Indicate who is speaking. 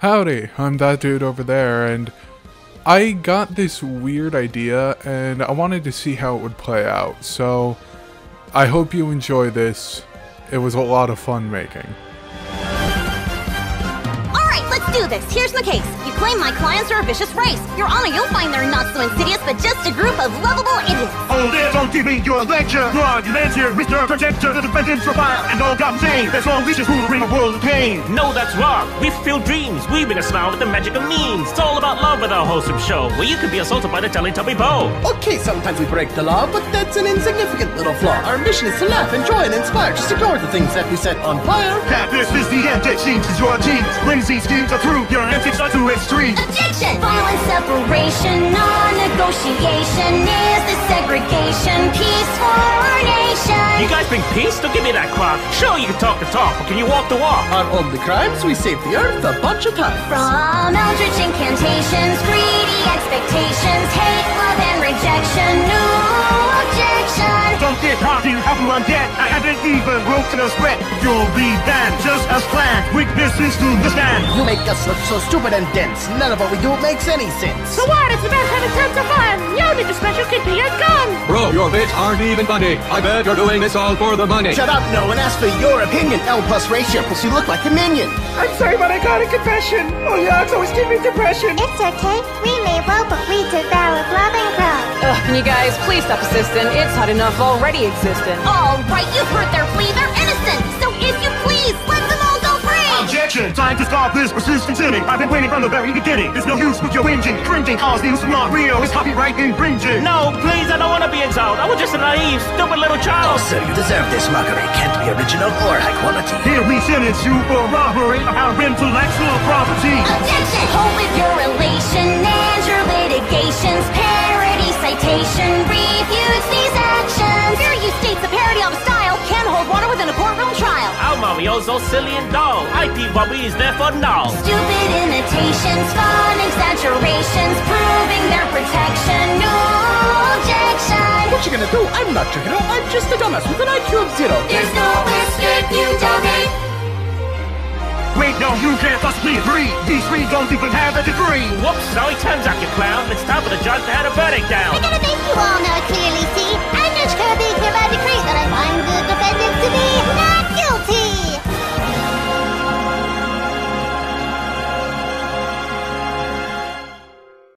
Speaker 1: Howdy, I'm that dude over there, and I got this weird idea, and I wanted to see how it would play out, so I hope you enjoy this. It was a lot of fun making.
Speaker 2: Alright, let's do this. Here's my case. You claim my clients are a vicious race. Your Honor, you'll find they're not so insidious, but just a group of lovable idiots.
Speaker 3: There, don't give me your lecture. Your arguments here, Mr. Protector, the defendant's profile, and all I'm saying, there's long reaches who bring a world of pain.
Speaker 4: No, that's wrong. We feel dreams, We weaving a smile with the magic of memes. It's all about love with our wholesome show, where you can be assaulted by the Teletubby Bow.
Speaker 5: Okay, sometimes we break the law, but that's an insignificant little flaw. Our mission is to laugh, enjoy, and inspire. Just ignore the things that we set on fire.
Speaker 3: Half this is the end that seems is your genes. Flimsy schemes are through, your antics are too extreme.
Speaker 2: Objection! Violent separation, non-negotiation is the segregation. Peace for our nation.
Speaker 4: You guys bring peace? Don't give me that crap. Sure, you can talk the talk, but can you walk the walk?
Speaker 5: On only crimes, we saved the earth a bunch of times.
Speaker 2: From eldritch incantations, greedy expectations, hate, love, and rejection. No objection.
Speaker 3: Don't get cocky, have you undead? I haven't even broken a sweat. You'll be banned, just as planned. Weaknesses to the stand.
Speaker 5: You make us look so stupid and dense. None of what we do makes any sense.
Speaker 6: So what? It's about having tons of fun. You need a special kid be a gun.
Speaker 7: Bro, your bits aren't even funny. I bet you're doing this all for the money.
Speaker 5: Shut up, no, and ask for your opinion. L plus ratio, because you look like a minion.
Speaker 3: I'm sorry, but I got a confession. Oh, yeah, it's always giving me depression.
Speaker 8: It's okay. We may well, but we devour blood and crow.
Speaker 9: Ugh, can you guys please stop assisting? It's hot enough already existing.
Speaker 2: Alright, you've heard their
Speaker 3: this persistent sinning. I've been waiting from the very beginning. There's no use with your whinging. Cringing cause the use of not real. It's copyright infringing.
Speaker 4: No, please, I don't want to be exiled. I was just a naive, stupid little child.
Speaker 5: Also, you deserve this mockery. Can't be original or high quality.
Speaker 3: Here we sentence you for robbery of our intellectual property.
Speaker 2: Objection! Trial.
Speaker 4: Our Mario's silly and dull. IP Bobby is there for now.
Speaker 2: Stupid imitations, fun exaggerations, proving their protection. No objection.
Speaker 5: What you gonna do? I'm not your hero. I'm just a dumbass with an IQ of zero.
Speaker 2: There's no escape, you donate.
Speaker 3: Wait, no, you can't possibly agree. These three don't even have a degree.
Speaker 4: Whoops, sorry, time's up, you clown. It's time for the judge to have a verdict down.